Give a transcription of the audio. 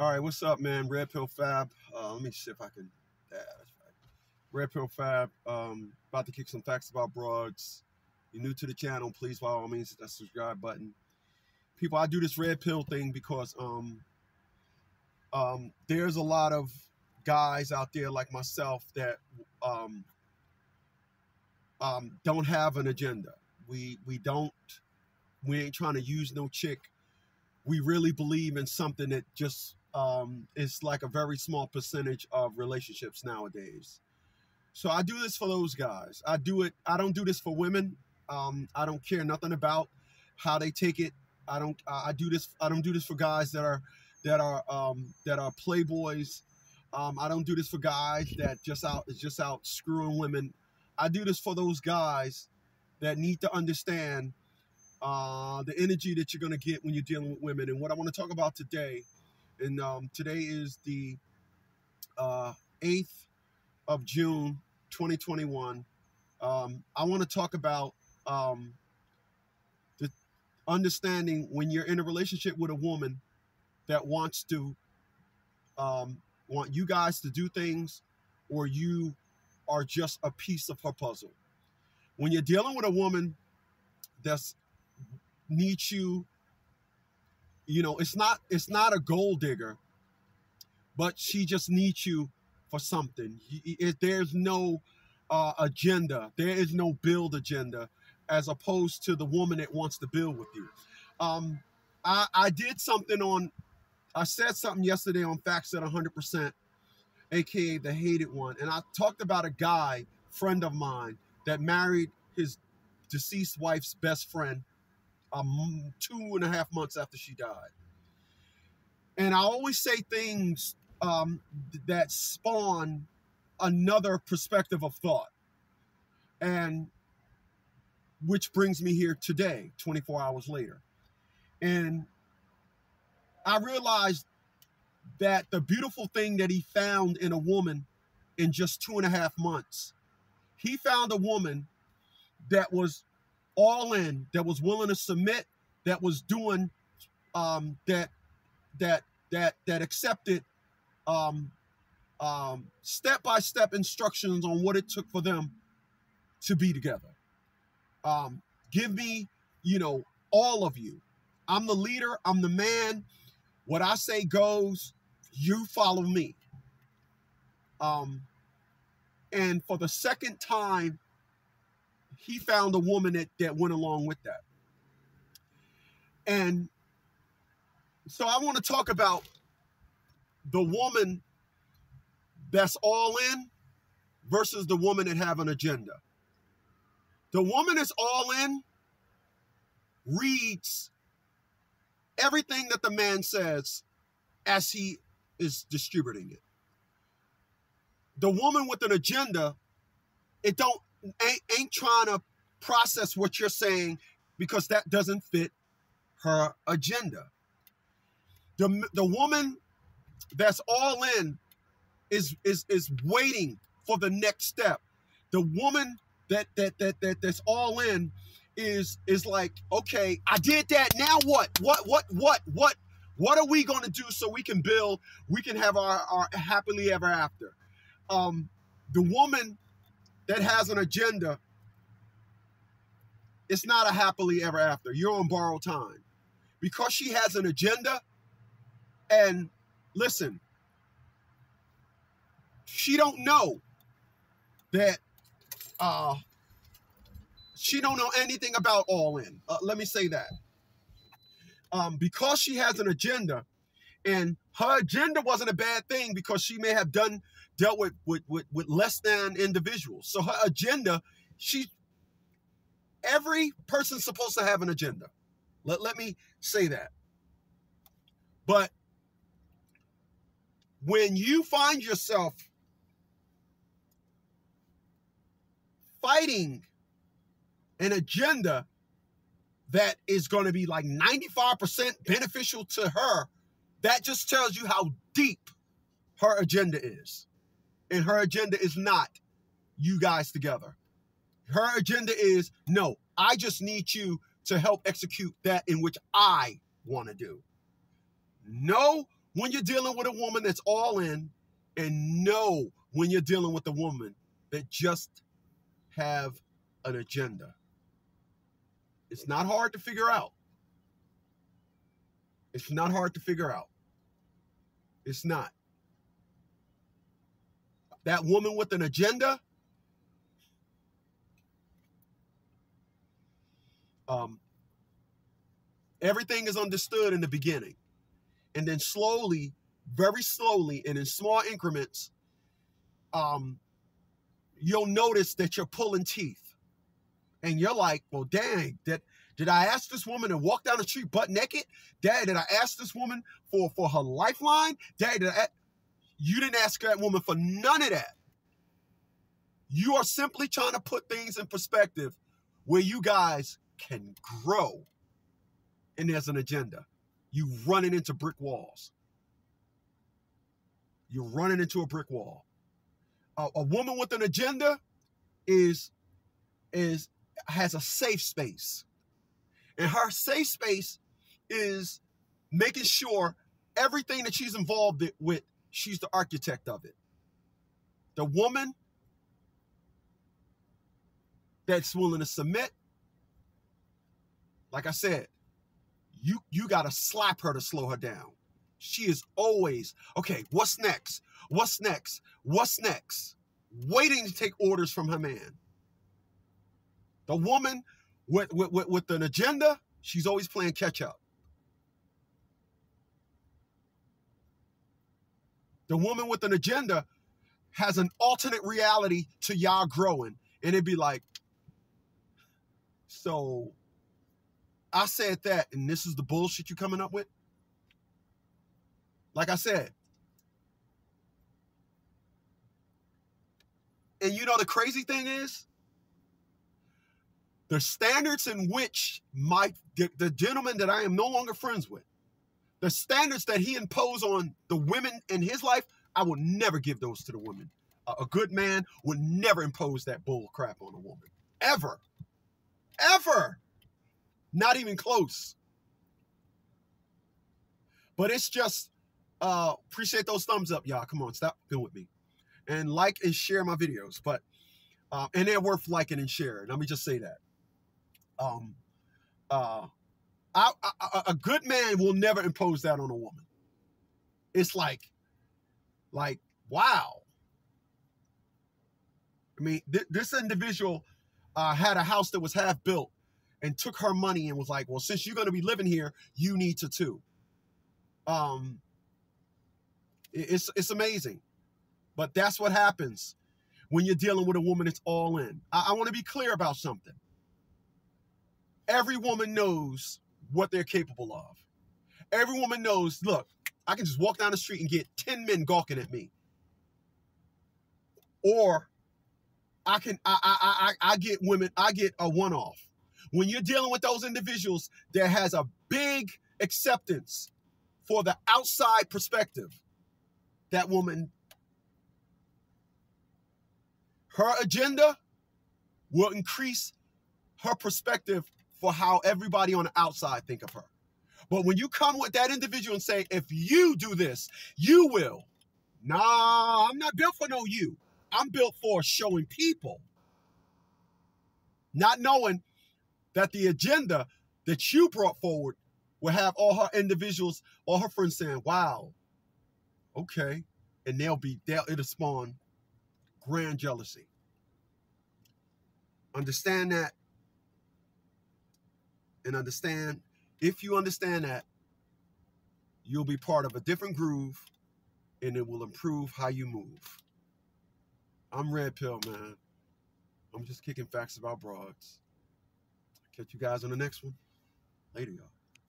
All right, what's up, man? Red Pill Fab. Uh, let me see if I can. Yeah, that's right. Red Pill Fab. Um, about to kick some facts about broads. You're new to the channel, please by all means hit that subscribe button. People, I do this red pill thing because um, um, there's a lot of guys out there like myself that um, um, don't have an agenda. We we don't we ain't trying to use no chick. We really believe in something that just um, is like a very small percentage of relationships nowadays. So I do this for those guys. I do it. I don't do this for women. Um, I don't care nothing about how they take it. I don't. I do this. I don't do this for guys that are that are um, that are playboys. Um, I don't do this for guys that just out is just out screwing women. I do this for those guys that need to understand uh, the energy that you're going to get when you're dealing with women. And what I want to talk about today, and um, today is the uh, 8th of June, 2021. Um, I want to talk about um, the understanding when you're in a relationship with a woman that wants to um, want you guys to do things, or you are just a piece of her puzzle. When you're dealing with a woman that's needs you, you know, it's not it's not a gold digger, but she just needs you for something. There's no uh, agenda. There is no build agenda, as opposed to the woman that wants to build with you. Um, I, I did something on. I said something yesterday on Facts at 100%, aka the hated one, and I talked about a guy, friend of mine, that married his deceased wife's best friend um, two and a half months after she died. And I always say things um, that spawn another perspective of thought. And which brings me here today, 24 hours later. And I realized that the beautiful thing that he found in a woman in just two and a half months, he found a woman that was all in, that was willing to submit, that was doing um, that that that that accepted um, um, step-by-step instructions on what it took for them to be together. Um, give me, you know, all of you. I'm the leader. I'm the man. What I say goes. You follow me. Um, and for the second time, he found a woman that, that went along with that. And so I want to talk about the woman that's all in versus the woman that have an agenda. The woman that's all in reads everything that the man says as he is distributing it. The woman with an agenda, it don't ain't, ain't trying to process what you're saying because that doesn't fit her agenda. The, the woman that's all in is is is waiting for the next step. The woman that that that that that's all in is is like, okay, I did that. Now what? What what what what what are we going to do so we can build? We can have our our happily ever after. Um, the woman that has an agenda, it's not a happily ever after. You're on borrowed time because she has an agenda. And listen, she don't know that uh she don't know anything about all in uh, let me say that um because she has an agenda and her agenda wasn't a bad thing because she may have done dealt with with with, with less than individuals. So her agenda she every person's supposed to have an agenda. Let, let me say that. But when you find yourself fighting an agenda that is going to be like 95% beneficial to her, that just tells you how deep her agenda is. And her agenda is not you guys together. Her agenda is no, I just need you to help execute that in which I want to do. No when you're dealing with a woman that's all in, and know when you're dealing with a woman that just have an agenda. It's not hard to figure out. It's not hard to figure out. It's not. That woman with an agenda, um, everything is understood in the beginning. And then slowly, very slowly, and in small increments, um, you'll notice that you're pulling teeth. And you're like, well, dang, that did I ask this woman to walk down the street butt naked? Dad, did I ask this woman for, for her lifeline? Dad, did I, you didn't ask that woman for none of that. You are simply trying to put things in perspective where you guys can grow. And there's an agenda. You're running into brick walls. You're running into a brick wall. A, a woman with an agenda is is has a safe space. And her safe space is making sure everything that she's involved with, she's the architect of it. The woman that's willing to submit, like I said, you you got to slap her to slow her down. She is always, okay, what's next? What's next? What's next? Waiting to take orders from her man. The woman with, with, with, with an agenda, she's always playing catch up. The woman with an agenda has an alternate reality to y'all growing. And it'd be like, so I said that, and this is the bullshit you coming up with? Like I said. And you know the crazy thing is? the standards in which my the, the gentleman that I am no longer friends with, the standards that he imposed on the women in his life, I will never give those to the women. A, good man would never impose that bull crap on a woman. Ever. Ever. Not even close. But it's just uh appreciate those thumbs up, y'all. Come on, stop going with me. And like and share my videos. But uh, and they're worth liking and sharing. Let me just say that um, uh, I, I, a good man will never impose that on a woman. It's like, like, wow. I mean, th- this individual uh, had a house that was half built and took her money and was like, well, since you're going to be living here, you need to too. Um, it's it's amazing, but that's what happens when you're dealing with a woman that's all in. I, I want to be clear about something every woman knows what they're capable of. Every woman knows, look, I can just walk down the street and get 10 men gawking at me. Or I can I I I, I get women, I get a one-off. When you're dealing with those individuals that has a big acceptance for the outside perspective, that woman, her agenda will increase her perspective for how everybody on the outside think of her. But when you come with that individual and say, if you do this, you will. Nah, I'm not built for no you. I'm built for showing people. Not knowing that the agenda that you brought forward will have all her individuals, all her friends saying, wow, okay. And they'll be, they'll, it'll spawn grand jealousy. Understand that and understand if you understand that you'll be part of a different groove and it will improve how you move. I'm red pill man. I'm just kicking facts about broads. Catch you guys on the next one. Later y'all